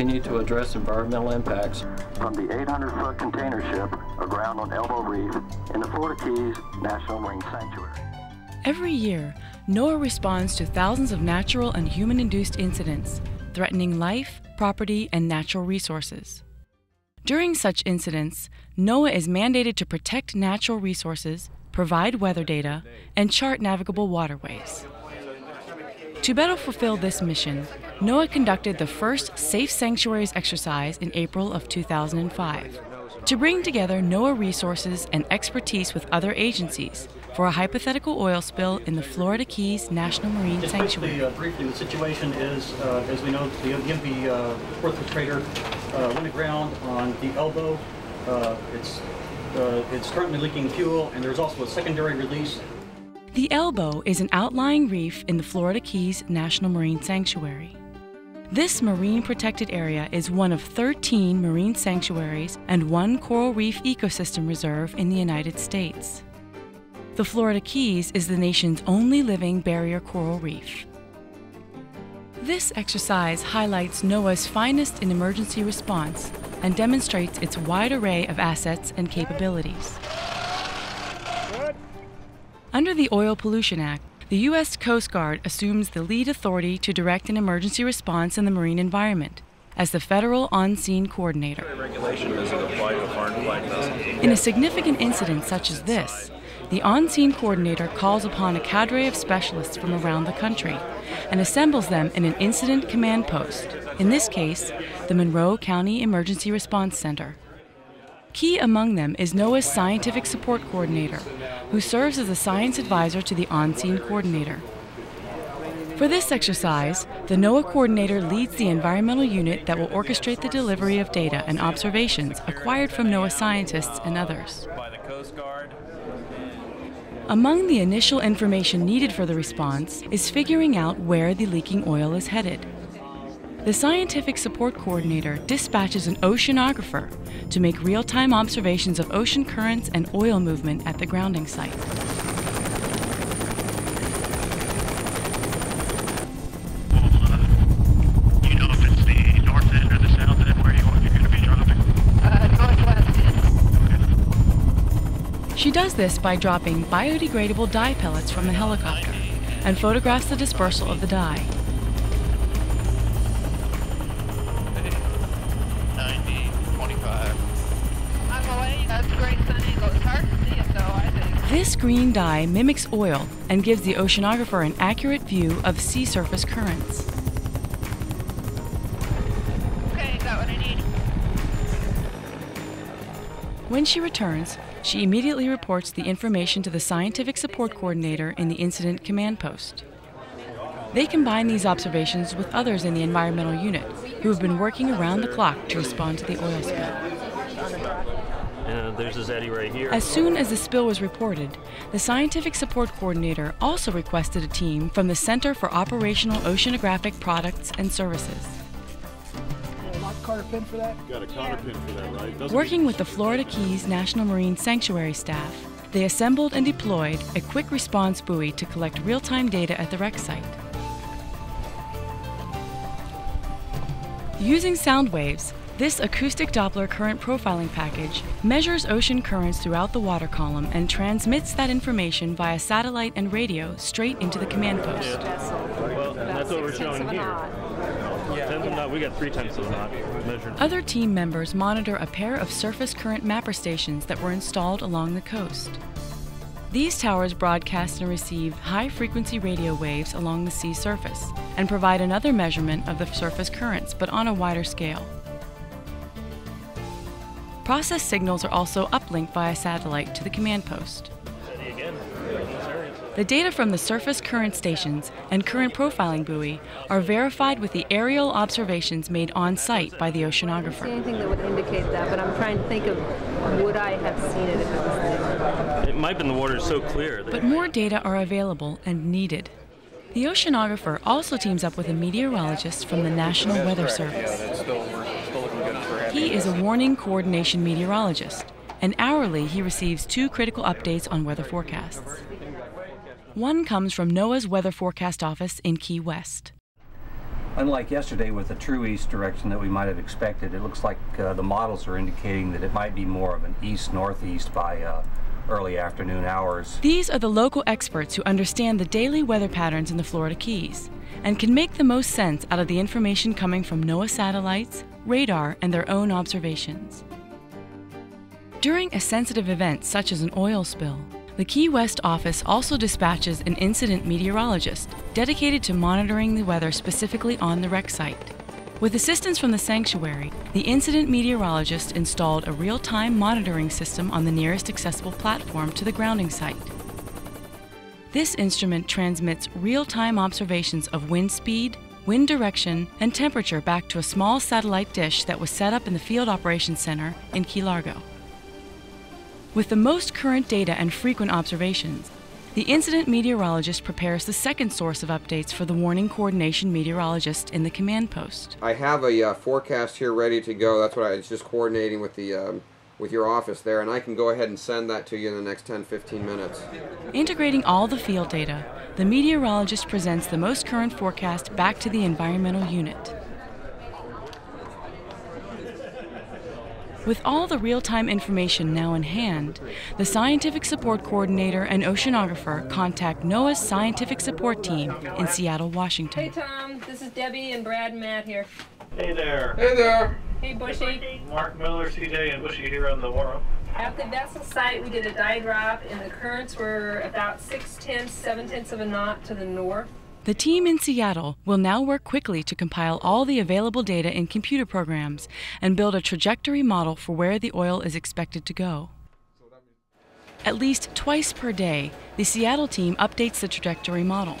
continue to address environmental impacts. From the 800-foot container ship aground on Elbow Reef in the Florida Keys National Marine Sanctuary. Every year, NOAA responds to thousands of natural and human-induced incidents threatening life, property, and natural resources. During such incidents, NOAA is mandated to protect natural resources, provide weather data, and chart navigable waterways. To better fulfill this mission, NOAA conducted the first Safe Sanctuaries exercise in April of 2005 to bring together NOAA resources and expertise with other agencies for a hypothetical oil spill in the Florida Keys National Marine Just Sanctuary. Basically, uh, briefly, the situation is, uh, as we know, the MV uh, Portsmouth Trader uh, went aground on the elbow. Uh, it's, uh, it's currently leaking fuel, and there's also a secondary release The Elbow is an outlying reef in the Florida Keys National Marine Sanctuary. This marine protected area is one of 13 marine sanctuaries and one coral reef ecosystem reserve in the United States. The Florida Keys is the nation's only living barrier coral reef. This exercise highlights NOAA's finest in emergency response and demonstrates its wide array of assets and capabilities. Under the Oil Pollution Act, the U.S. Coast Guard assumes the lead authority to direct an emergency response in the marine environment as the federal on scene coordinator. In a significant incident such as this, the on scene coordinator calls upon a cadre of specialists from around the country and assembles them in an incident command post, in this case, the Monroe County Emergency Response Center. Key among them is NOAA's Scientific Support Coordinator, who serves as a science advisor to the on scene coordinator. For this exercise, the NOAA coordinator leads the environmental unit that will orchestrate the delivery of data and observations acquired from NOAA scientists and others. Among the initial information needed for the response is figuring out where the leaking oil is headed. The Scientific Support Coordinator dispatches an oceanographer to make real time observations of ocean currents and oil movement at the grounding site. You know if it's the north end or the south end where you want, you're going to be dropping. She does this by dropping biodegradable dye pellets from the helicopter and photographs the dispersal of the dye. This green dye mimics oil and gives the oceanographer an accurate view of sea surface currents. Okay, got what I need. When she returns, she immediately reports the information to the scientific support coordinator in the incident command post. They combine these observations with others in the environmental unit who have been working around the clock to respond to the oil spill. And there's this eddy right here. As soon as the spill was reported, the scientific support coordinator also requested a team from the Center for Operational Oceanographic Products and Services. Got a counter pin for that, right? Working with the Florida Keys National Marine Sanctuary staff, they assembled and deployed a quick response buoy to collect real time data at the wreck site. Using sound waves, this acoustic Doppler current profiling package measures ocean currents throughout the water column and transmits that information via satellite and radio straight into the command post. Well, that's what we're showing here. Tenth of a. We got three tenths of a knot measured. Other team members monitor a pair of surface current mapper stations that were installed along the coast. These towers broadcast and receive high frequency radio waves along the sea surface and provide another measurement of the surface currents, but on a wider scale. Process signals are also uplinked via satellite to the command post. The data from the surface current stations and current profiling buoy are verified with the aerial observations made on site by the oceanographer. I see oceanographer. anything that would indicate that, but I'm trying to think of would I have seen it if it was there. It might have been the water is so clear. That But more data are available and needed. The oceanographer also teams up with a meteorologist from the National Weather Service. He is a warning coordination meteorologist and hourly he receives two critical updates on weather forecasts. One comes from NOAA's Weather Forecast Office in Key West. Unlike yesterday with the true east direction that we might have expected, it looks like uh, the models are indicating that it might be more of an east-northeast by uh, early afternoon hours. These are the local experts who understand the daily weather patterns in the Florida Keys and can make the most sense out of the information coming from NOAA satellites, radar, and their own observations. During a sensitive event such as an oil spill, the Key West office also dispatches an incident meteorologist dedicated to monitoring the weather specifically on the wreck site. With assistance from the sanctuary, the incident meteorologist installed a real time monitoring system on the nearest accessible platform to the grounding site. This instrument transmits real time observations of wind speed, wind direction, and temperature back to a small satellite dish that was set up in the Field Operations Center in Key Largo. With the most current data and frequent observations, the incident meteorologist prepares the second source of updates for the warning coordination meteorologist in the command post. I have a uh, forecast here ready to go. That's what I was just coordinating with the um, with your office there, and I can go ahead and send that to you in the next 10-15 minutes. Integrating all the field data, the meteorologist presents the most current forecast back to the environmental unit. With all the real time information now in hand, the Scientific Support Coordinator and Oceanographer contact NOAA's Scientific Support Team in Seattle, Washington. Hey, Tom. This is Debbie and Brad and Matt here. Hey there. Hey there. Hey, Bushy. Mark Miller, CJ, and Bushy here on the War. At the vessel site, we did a dye drop, and the currents were about six tenths, seven tenths of a knot to the north. The team in Seattle will now work quickly to compile all the available data in computer programs and build a trajectory model for where the oil is expected to go. At least twice per day, the Seattle team updates the trajectory model.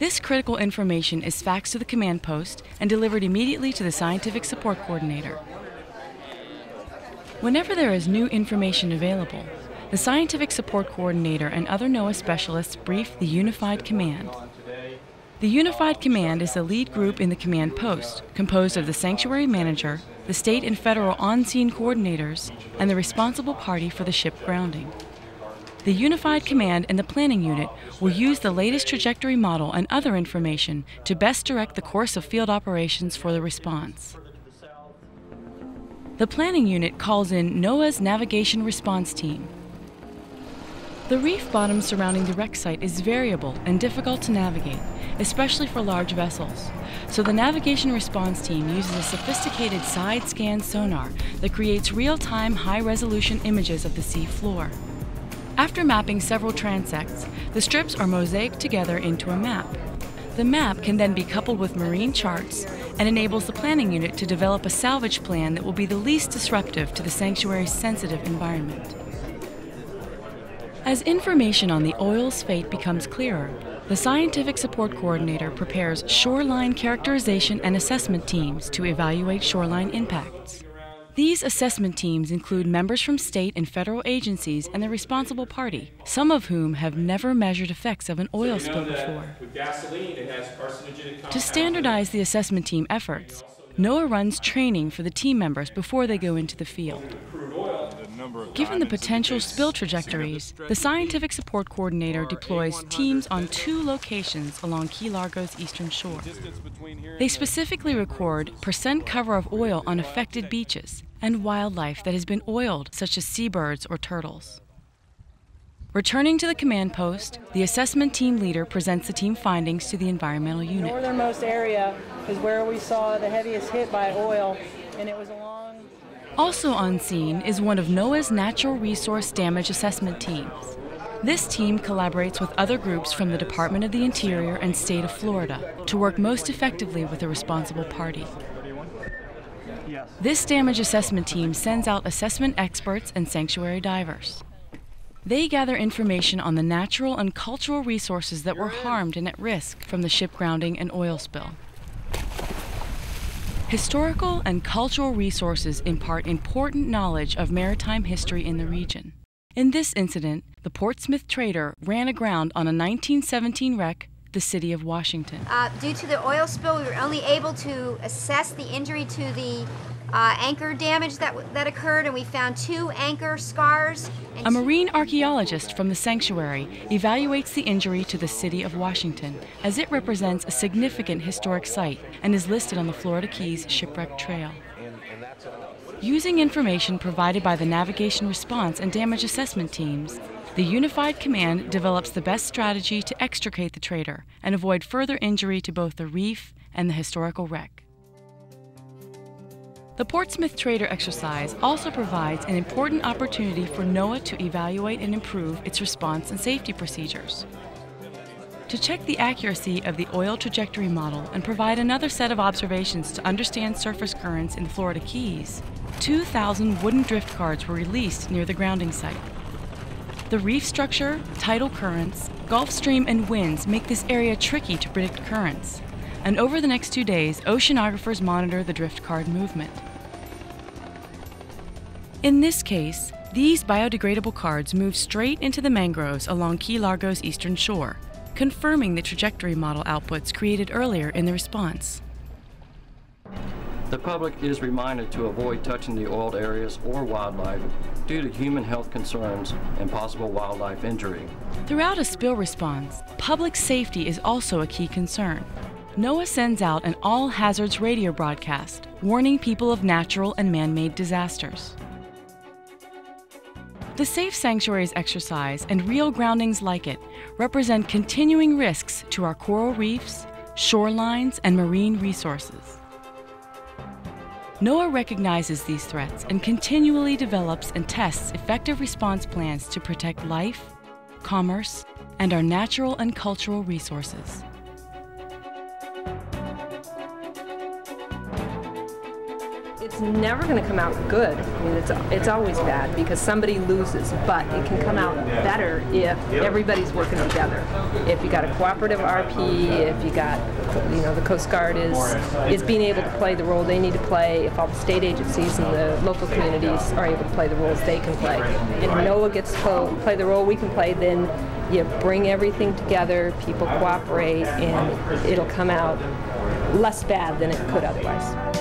This critical information is faxed to the command post and delivered immediately to the scientific support coordinator. Whenever there is new information available, the scientific support coordinator and other NOAA specialists brief the Unified Command. The Unified Command is the lead group in the command post, composed of the sanctuary manager, the state and federal on scene coordinators, and the responsible party for the ship grounding. The Unified Command and the Planning Unit will use the latest trajectory model and other information to best direct the course of field operations for the response. The Planning Unit calls in NOAA's Navigation Response Team. The reef bottom surrounding the wreck site is variable and difficult to navigate, especially for large vessels. So the Navigation Response Team uses a sophisticated side scan sonar that creates real time high resolution images of the sea floor. After mapping several transects, the strips are mosaicked together into a map. The map can then be coupled with marine charts and enables the planning unit to develop a salvage plan that will be the least disruptive to the sanctuary's sensitive environment. As information on the oil's fate becomes clearer, the Scientific Support Coordinator prepares shoreline characterization and assessment teams to evaluate shoreline impacts. These assessment teams include members from state and federal agencies and the responsible party, some of whom have never measured effects of an oil spill before. Gasoline, To standardize the assessment team efforts, NOAA runs training for the team members before they go into the field. Given the potential spill trajectories, the Scientific Support Coordinator deploys teams on two locations along Key Largo's eastern shore. They specifically record percent cover of oil on affected beaches and wildlife that has been oiled, such as seabirds or turtles. Returning to the command post, the assessment team leader presents the team findings to the environmental The unit. northernmost area is where we saw the heaviest hit by oil, and it was along. Also on scene is one of NOAA's natural resource damage assessment teams. This team collaborates with other groups from the Department of the Interior and State of Florida to work most effectively with the responsible party. This damage assessment team sends out assessment experts and sanctuary divers. They gather information on the natural and cultural resources that were harmed and at risk from the ship grounding and oil spill. Historical and cultural resources impart important knowledge of maritime history in the region. In this incident, the Portsmouth trader ran aground on a 1917 wreck, the City of Washington. Uh, due to the oil spill, we were only able to assess the injury to the uh, anchor damage that, that occurred, and we found two anchor scars. A marine archaeologist from the sanctuary evaluates the injury to the city of Washington as it represents a significant historic site and is listed on the Florida Keys Shipwreck Trail. Using information provided by the Navigation Response and Damage Assessment teams, the Unified Command develops the best strategy to extricate the trader and avoid further injury to both the reef and the historical wreck. The Portsmouth Trader exercise also provides an important opportunity for NOAA to evaluate and improve its response and safety procedures. To check the accuracy of the oil trajectory model and provide another set of observations to understand surface currents in the Florida Keys, 2,000 wooden drift cards were released near the grounding site. The reef structure, tidal currents, Gulf Stream, and winds make this area tricky to predict currents. And over the next two days, oceanographers monitor the drift card movement. In this case, these biodegradable cards move straight into the mangroves along Key Largo's eastern shore, confirming the trajectory model outputs created earlier in the response. The public is reminded to avoid touching the oiled areas or wildlife due to human health concerns and possible wildlife injury. Throughout a spill response, public safety is also a key concern. NOAA sends out an all hazards radio broadcast warning people of natural and man made disasters. The Safe Sanctuaries exercise and real groundings like it represent continuing risks to our coral reefs, shorelines, and marine resources. NOAA recognizes these threats and continually develops and tests effective response plans to protect life, commerce, and our natural and cultural resources. It's never going to come out good. I mean, it's, it's always bad because somebody loses, but it can come out better if everybody's working together. If you got a cooperative RP, if you got, you know, the Coast Guard is, is being able to play the role they need to play, if all the state agencies and the local communities are able to play the roles they can play. And if NOAA gets to play the role we can play, then you bring everything together, people cooperate, and it'll come out less bad than it could otherwise.